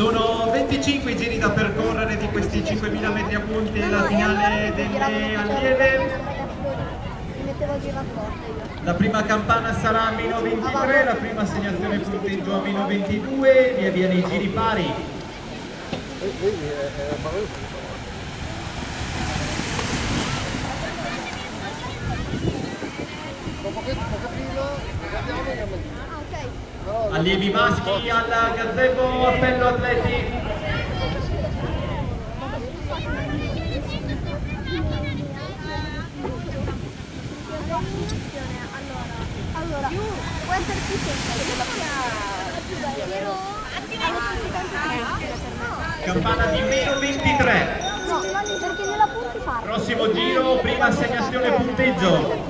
Sono 25 i giri da percorrere di questi 5.000 metri a punti la finale delle allieve. Mi mettevo a girare forte io. La prima campana sarà a meno 23, la prima assegnazione punteggio a meno 22, via via nei giri pari. Ah, ok. Allievi maschi al gazebo appello atleti. Allora, può essere più semplice. Campana di meno 23. No, perché nella punti. Prossimo giro, prima assegnazione punteggio.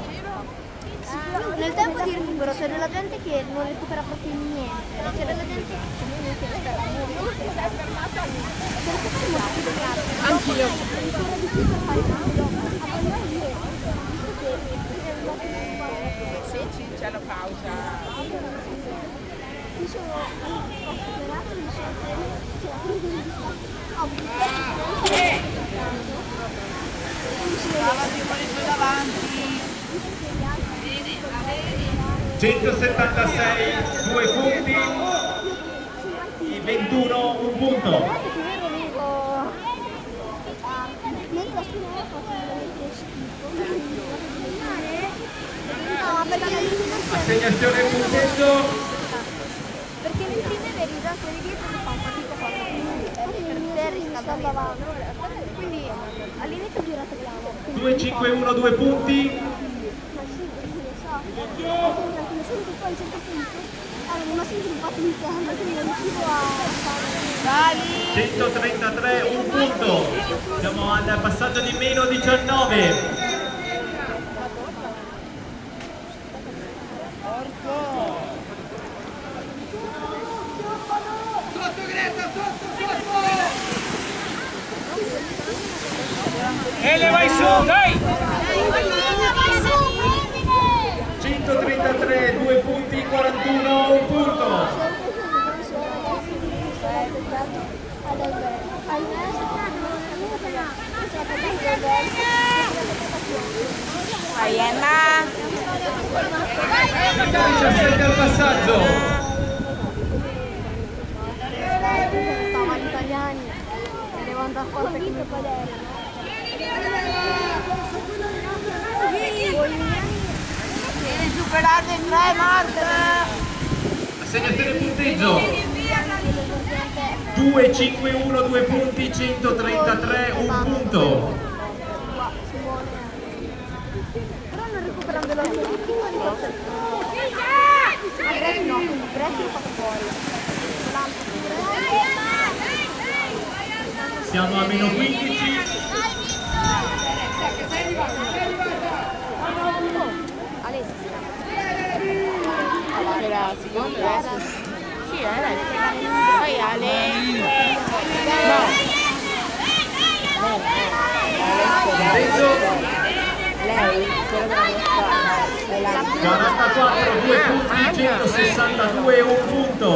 Nel tempo di recupero c'è della gente che non recupera proprio niente, c'è della gente che non recupera Anch'io. Sì, sì, c'è la pausa. Davanti, 176, due punti. I 21, un punto. Assegnazione punteggio. perché le prime verità quelli dietro mi fanno fatica quindi per te riscaldamento quindi all'inizio ho girato piano 251, due punti. ma sì, lo so come sempre poi a un certo punto avevo una sempre un fatto interno quindi non riuscivo a fare 133, un punto. Siamo al passaggio di meno 19. Ele vai su, dai! 133, due punti, 41, un punto. Vai Emma. 17 al passaggio. Stavano gli italiani e devo andare forte come padre. Superare il 3 Marta. Assegnazione punteggio. 251, due punti, 133, un punto. Però non recuperando veloce di forse. A Greg no, Greg l'ho fatto fuori. Siamo a meno 15. Alessia. C'è adesso. Sì, lei. Poi Ale. No. Lei, quello della 44, due punti, 162, un punto.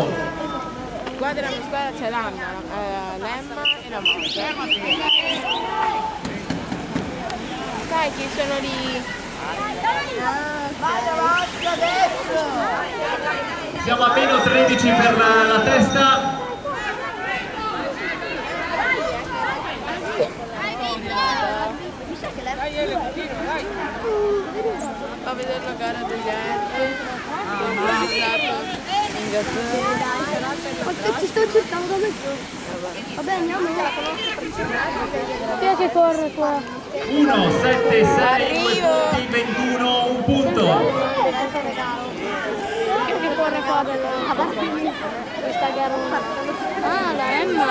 squadra della squadra c'è l'Anna, eh, l'Emma e la Marta. Sai chi sono lì? Adesso! Siamo a meno 13 per la, la testa. A vedere la gara degli altri. Ci sto cercando come Vabbè andiamo Chi è che corre qua? 1, 7, 6, 2 punti, 21, un punto. Che qua della questa gara? Ah la Emma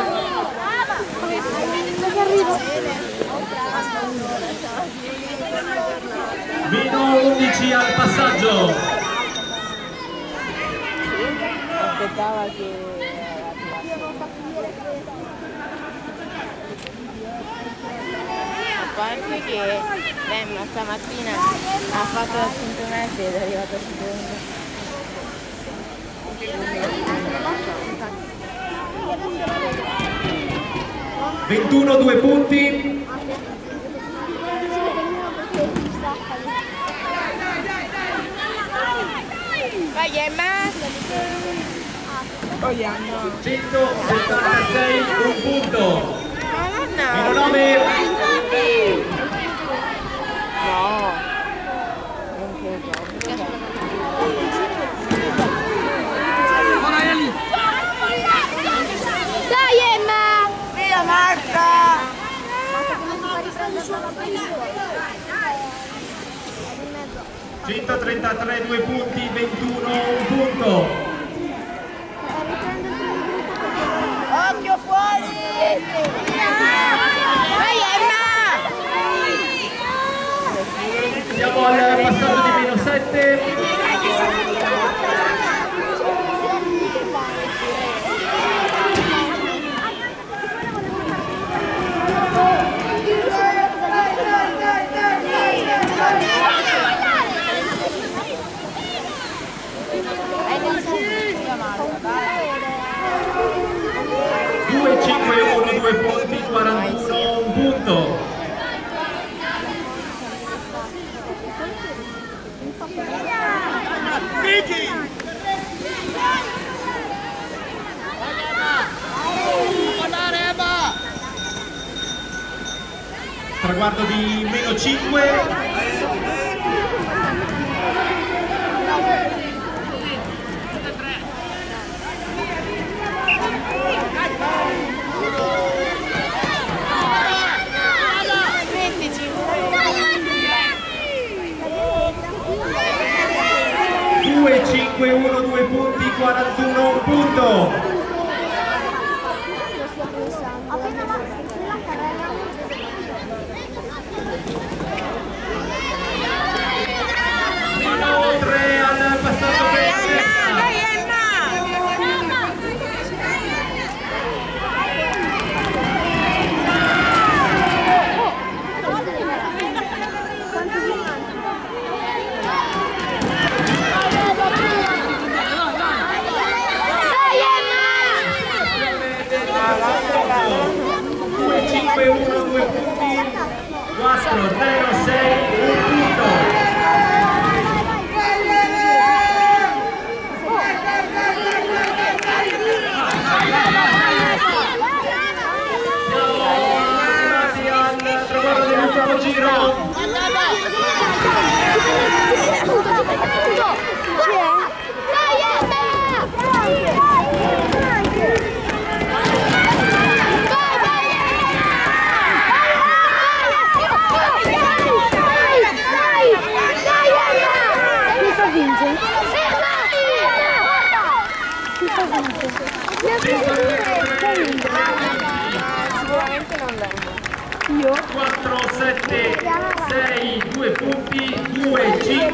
Dove arriva? Meno 11 al passaggio. Aspettava che a parte che l'Emma stamattina ha fatto la 100 metri ed è arrivata seconda. 21 due punti Vai Emma! Vogliamo. 176 un punto meno No, 9 no. Non credo. Dai Emma! Via Marta! Basta che non ti fa riprendere la palla 133 due punti 21 un punto Occhio fuori! Vai Emma! siamo al passaggio di meno 7 Via Marta, dai. 2 5 1 2 punti 41 un punto traguardo di meno 5 2 5 1 2 punti 41 un punto Appena va la carrera meno 3 al passaggio per Emma, Emma. dai Emma! Quanti gli mancano? Dai Emma! 2 5 1 2 punti 4 0 6 un punto siamo arrivati al traguardo dell'ultimo giro Dai Emma! Cosa vince? Cosa vince? Sicuramente non vengo. Io? 4 7 6 2 punti 2 5